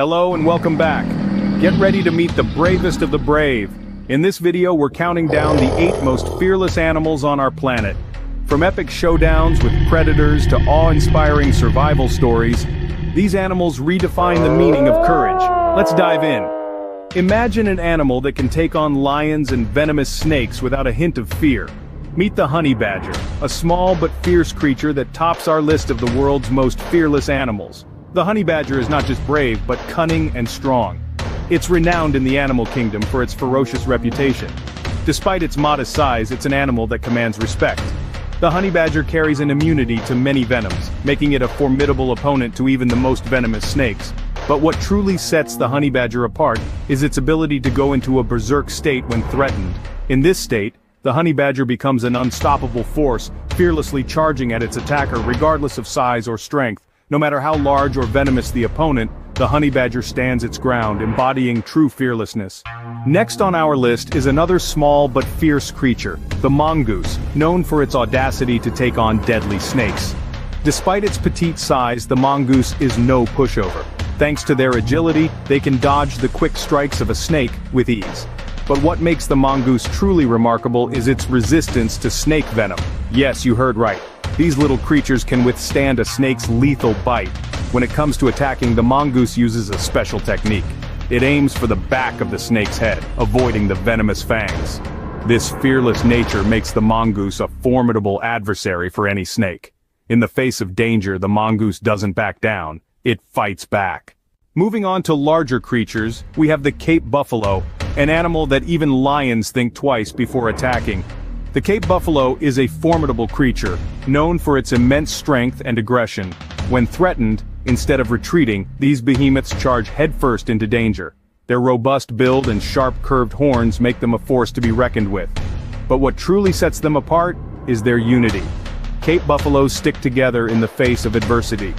Hello and welcome back. Get ready to meet the bravest of the brave. In this video we're counting down the 8 most fearless animals on our planet. From epic showdowns with predators to awe-inspiring survival stories, these animals redefine the meaning of courage. Let's dive in. Imagine an animal that can take on lions and venomous snakes without a hint of fear. Meet the honey badger, a small but fierce creature that tops our list of the world's most fearless animals. The honey badger is not just brave, but cunning and strong. It's renowned in the animal kingdom for its ferocious reputation. Despite its modest size, it's an animal that commands respect. The honey badger carries an immunity to many venoms, making it a formidable opponent to even the most venomous snakes. But what truly sets the honey badger apart is its ability to go into a berserk state when threatened. In this state, the honey badger becomes an unstoppable force, fearlessly charging at its attacker regardless of size or strength. No matter how large or venomous the opponent, the honey badger stands its ground, embodying true fearlessness. Next on our list is another small but fierce creature, the mongoose, known for its audacity to take on deadly snakes. Despite its petite size, the mongoose is no pushover. Thanks to their agility, they can dodge the quick strikes of a snake with ease. But what makes the mongoose truly remarkable is its resistance to snake venom. Yes, you heard right. These little creatures can withstand a snake's lethal bite. When it comes to attacking, the mongoose uses a special technique. It aims for the back of the snake's head, avoiding the venomous fangs. This fearless nature makes the mongoose a formidable adversary for any snake. In the face of danger, the mongoose doesn't back down, it fights back. Moving on to larger creatures, we have the Cape buffalo, an animal that even lions think twice before attacking. The Cape buffalo is a formidable creature, known for its immense strength and aggression. When threatened, instead of retreating, these behemoths charge headfirst into danger. Their robust build and sharp curved horns make them a force to be reckoned with. But what truly sets them apart is their unity. Cape buffaloes stick together in the face of adversity.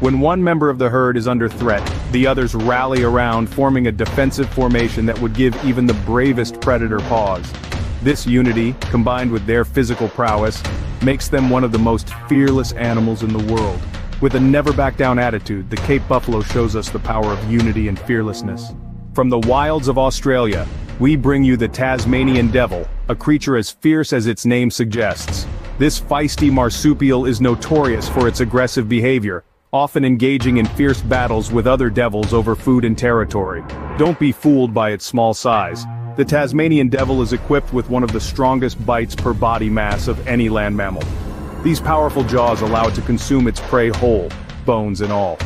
When one member of the herd is under threat, the others rally around forming a defensive formation that would give even the bravest predator pause. This unity, combined with their physical prowess, makes them one of the most fearless animals in the world. With a never-back-down attitude, the Cape Buffalo shows us the power of unity and fearlessness. From the wilds of Australia, we bring you the Tasmanian Devil, a creature as fierce as its name suggests. This feisty marsupial is notorious for its aggressive behavior, often engaging in fierce battles with other devils over food and territory. Don't be fooled by its small size. The Tasmanian devil is equipped with one of the strongest bites per body mass of any land mammal. These powerful jaws allow it to consume its prey whole, bones and all.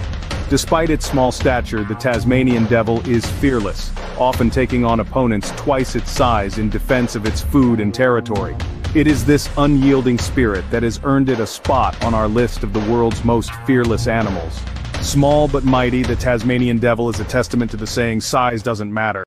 Despite its small stature, the Tasmanian devil is fearless, often taking on opponents twice its size in defense of its food and territory. It is this unyielding spirit that has earned it a spot on our list of the world's most fearless animals. Small but mighty, the Tasmanian devil is a testament to the saying size doesn't matter.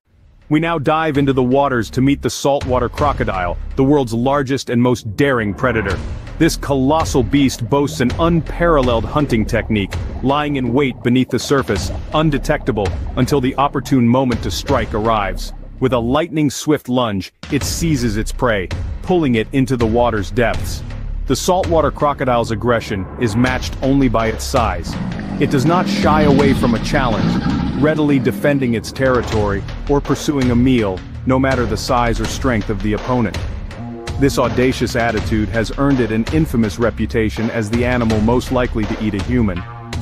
We now dive into the waters to meet the saltwater crocodile, the world's largest and most daring predator. This colossal beast boasts an unparalleled hunting technique, lying in wait beneath the surface, undetectable, until the opportune moment to strike arrives. With a lightning-swift lunge, it seizes its prey, pulling it into the water's depths. The saltwater crocodile's aggression is matched only by its size. It does not shy away from a challenge, readily defending its territory or pursuing a meal, no matter the size or strength of the opponent. This audacious attitude has earned it an infamous reputation as the animal most likely to eat a human.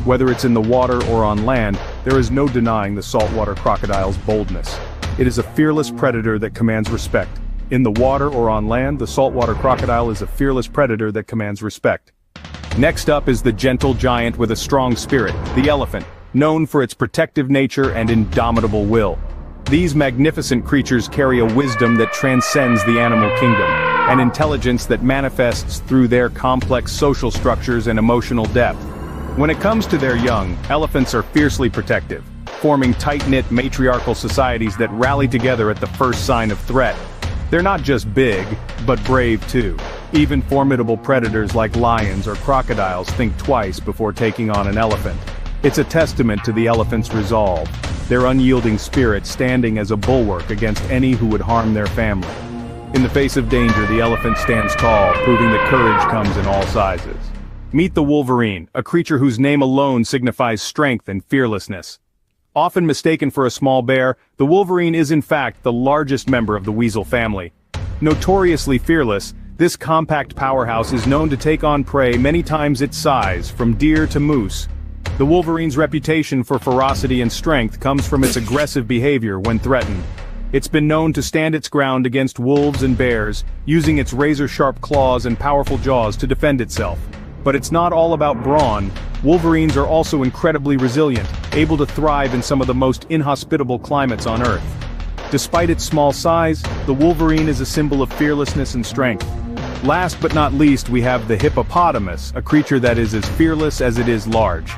Whether it's in the water or on land, there is no denying the saltwater crocodile's boldness. It is a fearless predator that commands respect. In the water or on land, the saltwater crocodile is a fearless predator that commands respect. Next up is the gentle giant with a strong spirit, the elephant, known for its protective nature and indomitable will. These magnificent creatures carry a wisdom that transcends the animal kingdom, an intelligence that manifests through their complex social structures and emotional depth. When it comes to their young, elephants are fiercely protective forming tight-knit matriarchal societies that rally together at the first sign of threat. They're not just big, but brave too. Even formidable predators like lions or crocodiles think twice before taking on an elephant. It's a testament to the elephant's resolve, their unyielding spirit standing as a bulwark against any who would harm their family. In the face of danger the elephant stands tall, proving that courage comes in all sizes. Meet the wolverine, a creature whose name alone signifies strength and fearlessness. Often mistaken for a small bear, the wolverine is in fact the largest member of the weasel family. Notoriously fearless, this compact powerhouse is known to take on prey many times its size, from deer to moose. The wolverine's reputation for ferocity and strength comes from its aggressive behavior when threatened. It's been known to stand its ground against wolves and bears, using its razor-sharp claws and powerful jaws to defend itself. But it's not all about brawn, wolverines are also incredibly resilient, able to thrive in some of the most inhospitable climates on Earth. Despite its small size, the wolverine is a symbol of fearlessness and strength. Last but not least we have the hippopotamus, a creature that is as fearless as it is large.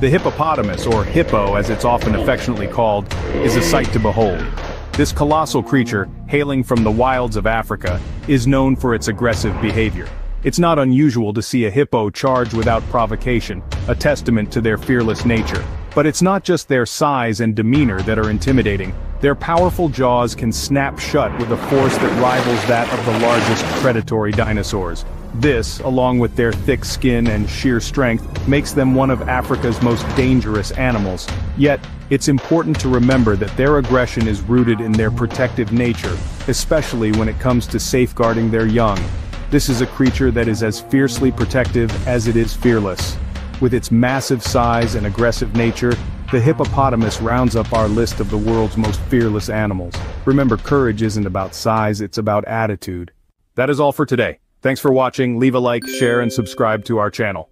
The hippopotamus, or hippo as it's often affectionately called, is a sight to behold. This colossal creature, hailing from the wilds of Africa, is known for its aggressive behavior. It's not unusual to see a hippo charge without provocation, a testament to their fearless nature. But it's not just their size and demeanor that are intimidating, their powerful jaws can snap shut with a force that rivals that of the largest predatory dinosaurs. This, along with their thick skin and sheer strength, makes them one of Africa's most dangerous animals. Yet, it's important to remember that their aggression is rooted in their protective nature, especially when it comes to safeguarding their young. This is a creature that is as fiercely protective as it is fearless. With its massive size and aggressive nature, the hippopotamus rounds up our list of the world's most fearless animals. Remember courage isn't about size, it's about attitude. That is all for today. Thanks for watching, leave a like, share and subscribe to our channel.